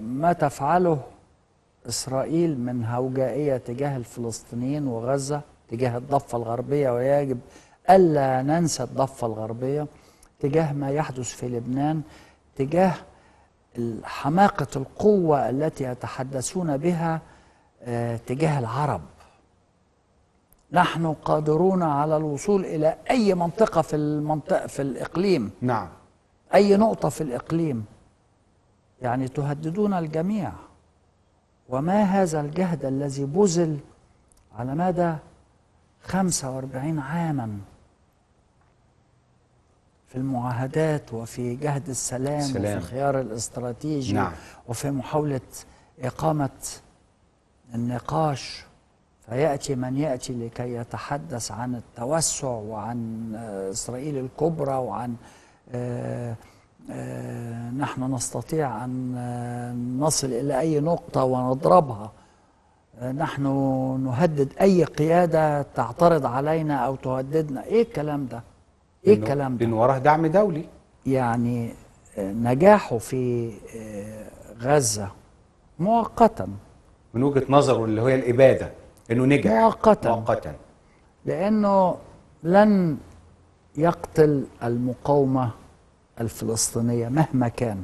ما تفعله إسرائيل من هوجائية تجاه الفلسطينيين وغزة تجاه الضفة الغربية ويجب ألا ننسى الضفة الغربية تجاه ما يحدث في لبنان تجاه حماقة القوة التي يتحدثون بها آه، تجاه العرب. نحن قادرون على الوصول إلى أي منطقة في المنطقة في الإقليم. نعم. أي نقطة في الإقليم. يعني تهددون الجميع وما هذا الجهد الذي بذل على مدى 45 عاما في المعاهدات وفي جهد السلام, سلام. وفي الخيار الاستراتيجي نعم. وفي محاولة إقامة النقاش فيأتي من يأتي لكي يتحدث عن التوسع وعن إسرائيل الكبرى وعن آه، نحن نستطيع أن آه، نصل إلى أي نقطة ونضربها. آه، نحن نهدد أي قيادة تعترض علينا أو تهددنا. إيه الكلام ده؟ إيه الكلام ده؟ لأن وراه دعم دولي. يعني آه، نجاحه في آه، غزة مؤقتا. من وجهة نظره اللي هي الإبادة إنه نجح مؤقتا. مؤقتا. لأنه لن يقتل المقاومة الفلسطينية مهما كان.